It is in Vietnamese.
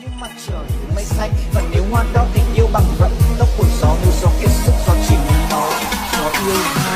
như mặt trời mây xanh. Và nếu hoa đó tình yêu bằng vận tốc của gió nếu gió kiệt sức gió chìm nó. Gió yêu